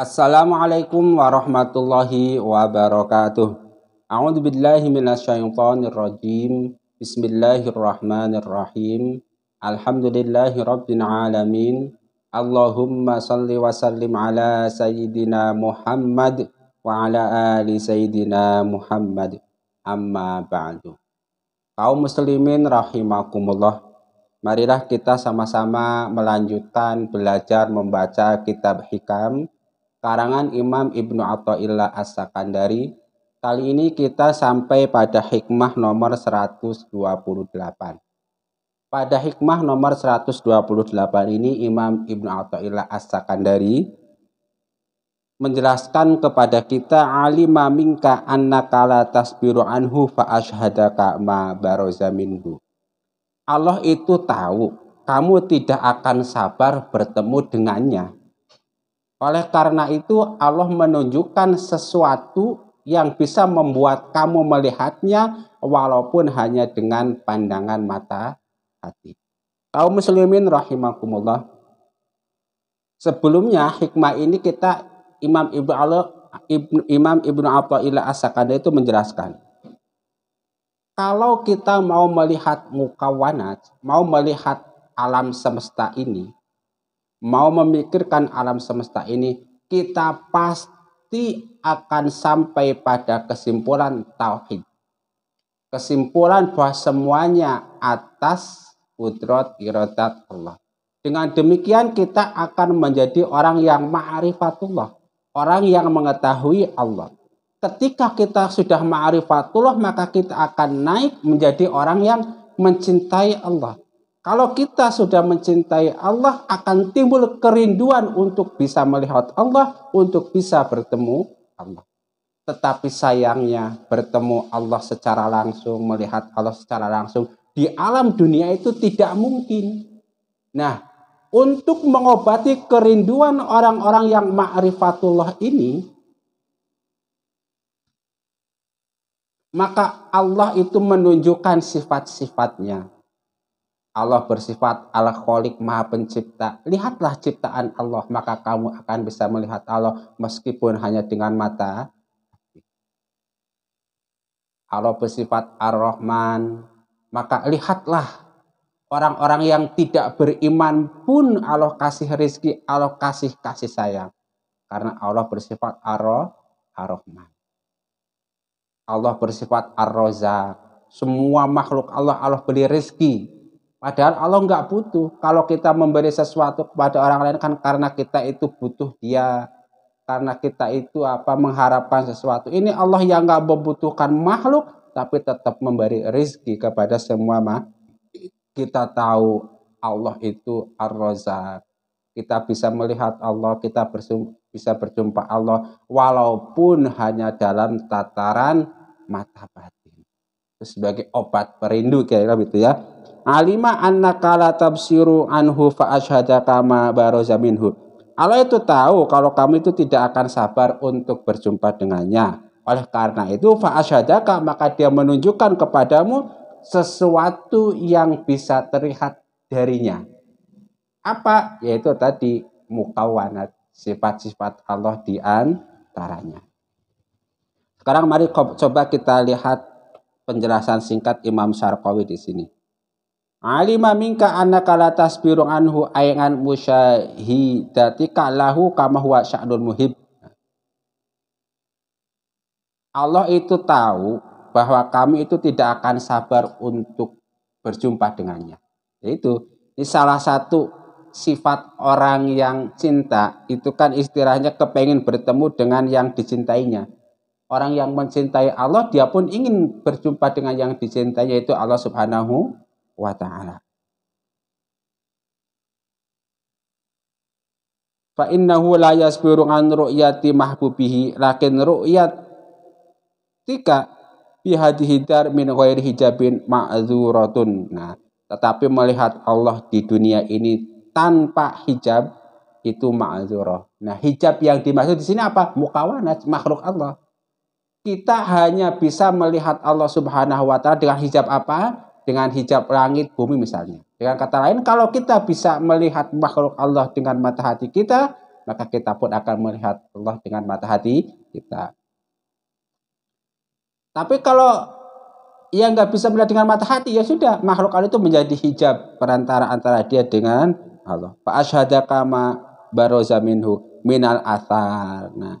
Assalamualaikum warahmatullahi wabarakatuh. A'udzu billahi minasyaitonir rajim. Bismillahirrahmanirrahim. Alhamdulillahi rabbil alamin. Allahumma salli wa sallim ala sayyidina Muhammad wa ala ali sayyidina Muhammad. Amma ba'du. Kaum muslimin rahimakumullah. Marilah kita sama-sama melanjutkan belajar membaca kitab hikam karangan Imam Ibnu Athaillah As-Sakandari. Kali ini kita sampai pada hikmah nomor 128. Pada hikmah nomor 128 ini Imam Ibn Atta'illah As-Sakandari menjelaskan kepada kita alima minka annaka la tasbiru anhu fa ashhadaka ma baroza minhu. Allah itu tahu kamu tidak akan sabar bertemu dengannya. Oleh karena itu Allah menunjukkan sesuatu yang bisa membuat kamu melihatnya walaupun hanya dengan pandangan mata hati. Kaum muslimin rahimakumullah. Sebelumnya hikmah ini kita Imam Ibnu Ibnu Imam Ibnu Athaillah As-Sakandari itu menjelaskan. Kalau kita mau melihat mukawanat, mau melihat alam semesta ini, mau memikirkan alam semesta ini, kita pasti akan sampai pada kesimpulan tauhid. Kesimpulan bahwa semuanya atas kudrat iradat Allah. Dengan demikian kita akan menjadi orang yang ma'rifatullah, orang yang mengetahui Allah. Ketika kita sudah ma'rifatullah maka kita akan naik menjadi orang yang mencintai Allah. Kalau kita sudah mencintai Allah akan timbul kerinduan untuk bisa melihat Allah, untuk bisa bertemu Allah. Tetapi sayangnya bertemu Allah secara langsung, melihat Allah secara langsung di alam dunia itu tidak mungkin. Nah, untuk mengobati kerinduan orang-orang yang ma'rifatullah ini, maka Allah itu menunjukkan sifat-sifatnya. Allah bersifat Allah kholik maha pencipta. Lihatlah ciptaan Allah, maka kamu akan bisa melihat Allah meskipun hanya dengan mata. Allah bersifat Ar-Rahman, maka lihatlah orang-orang yang tidak beriman pun Allah kasih rezeki, Allah kasih kasih sayang. Karena Allah bersifat Ar-Rahman. Allah bersifat Ar-Razak. Semua makhluk Allah Allah beri rezeki. Padahal Allah nggak butuh. Kalau kita memberi sesuatu kepada orang lain kan karena kita itu butuh dia. Karena kita itu apa mengharapkan sesuatu. Ini Allah yang nggak membutuhkan makhluk tapi tetap memberi rezeki kepada semua mah. Kita tahu Allah itu Ar-Razak. Kita bisa melihat Allah, kita bisa berjumpa Allah walaupun hanya dalam tataran mata batin. Sebagai obat perindu kira-kira gitu ya. Alima annaka la tabsiru anhu fa asyhadaka ma baraza minhu. Allah itu tahu kalau kamu itu tidak akan sabar untuk berjumpa dengannya. Oleh karena itu fa'asyadaka maka dia menunjukkan kepadamu sesuatu yang bisa terlihat darinya. Apa? Yaitu tadi mukawanat, sifat-sifat Allah di antaranya. Sekarang mari coba kita lihat penjelasan singkat Imam Syarqawi di sini. Alima minka annaka la tasbiru anhu ayangan musyahidatika lahu kama huwa muhib. Allah itu tahu bahwa kami itu tidak akan sabar untuk berjumpa dengannya. Itu ini salah satu sifat orang yang cinta itu kan istilahnya kepengen bertemu dengan yang dicintainya. Orang yang mencintai Allah dia pun ingin berjumpa dengan yang dicintainya yaitu Allah Subhanahu wa taala. Fa innahu la yasbiru an ru'yati mahbubihi lakin ru'yat Tika bihadihidar min ghairi hijabin ma'zuratun. Nah, tetapi melihat Allah di dunia ini tanpa hijab itu ma'zurah. Nah, hijab yang dimaksud di sini apa? Mukawanat makhluk Allah. Kita hanya bisa melihat Allah Subhanahu wa taala dengan hijab apa? Dengan hijab langit bumi misalnya. Dengan kata lain, kalau kita bisa melihat makhluk Allah dengan mata hati kita, maka kita pun akan melihat Allah dengan mata hati kita. Tapi kalau yang nggak bisa melihat dengan mata hati ya sudah makhluk Allah itu menjadi hijab perantara antara dia dengan Allah. Pak ashadaka ma baroza minhu minal athar. Nah,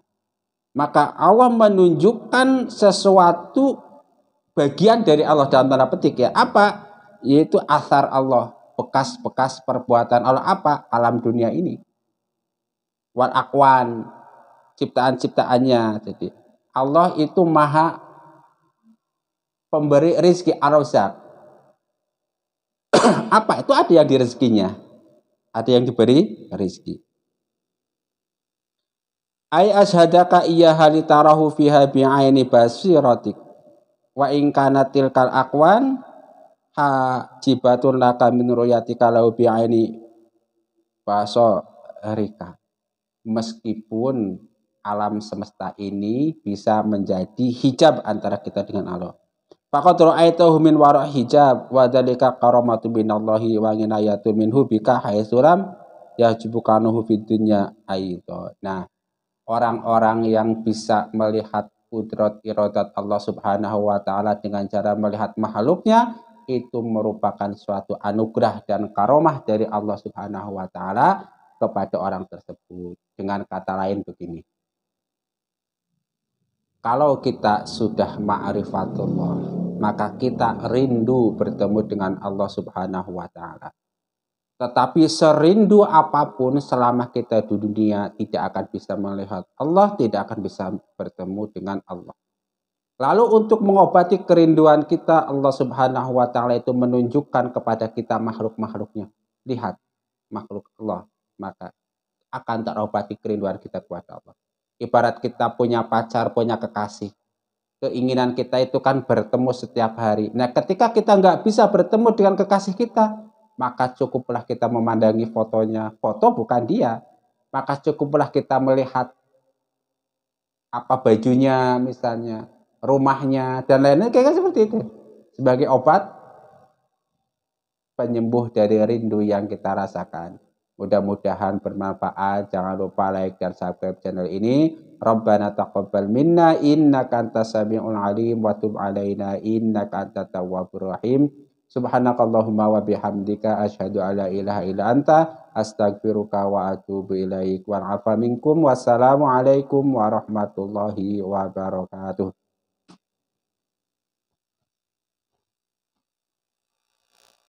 maka Allah menunjukkan sesuatu bagian dari Allah dalam tanda petik ya. Apa? Yaitu asar Allah, bekas-bekas perbuatan Allah apa? Alam dunia ini. Wal akwan, ciptaan-ciptaannya. Jadi Allah itu maha pemberi rizki arozak. Apa itu ada yang di rezekinya? Ada yang diberi rizki. Ay ashadaka iya halitarahu fiha bi'aini basiratik. Wa in kana tilkal akwan jibatun laka min ruyatika lahu bi'aini baso rika. Meskipun alam semesta ini bisa menjadi hijab antara kita dengan Allah. Faqad ra'aitahu min wara' hijab wa dzalika karamatu minallahi wa ghinayatu minhu bika haitsuram yahjubukanuhu fid dunya aidha. Nah, orang-orang yang bisa melihat kudrat iradat Allah Subhanahu wa taala dengan cara melihat makhluknya itu merupakan suatu anugerah dan karomah dari Allah Subhanahu wa taala kepada orang tersebut. Dengan kata lain begini. Kalau kita sudah ma'rifatullah, maka kita rindu bertemu dengan Allah Subhanahu wa taala. Tetapi serindu apa pun selama kita di dunia tidak akan bisa melihat Allah, tidak akan bisa bertemu dengan Allah. Lalu untuk mengobati kerinduan kita, Allah Subhanahu wa taala itu menunjukkan kepada kita makhluk-makhluknya. Lihat makhluk Allah, maka akan terobati kerinduan kita kepada Allah. Ibarat kita punya pacar, punya kekasih keinginan kita itu kan bertemu setiap hari. Nah, ketika kita nggak bisa bertemu dengan kekasih kita, maka cukuplah kita memandangi fotonya. Foto bukan dia. Maka cukuplah kita melihat apa bajunya misalnya, rumahnya, dan lain-lain. Kayak seperti itu. Sebagai obat penyembuh dari rindu yang kita rasakan. Mudah-mudahan bermanfaat. Jangan lupa like dan subscribe channel ini. Rabbana taqabbal minna innaka antas samiul alim wa tub alaina innaka antat tawwabur rahim. Subhanakallahumma wa bihamdika asyhadu alla ilaha illa anta astaghfiruka wa atubu ilaik wa afa minkum wassalamu alaikum warahmatullahi wabarakatuh.